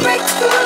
break through.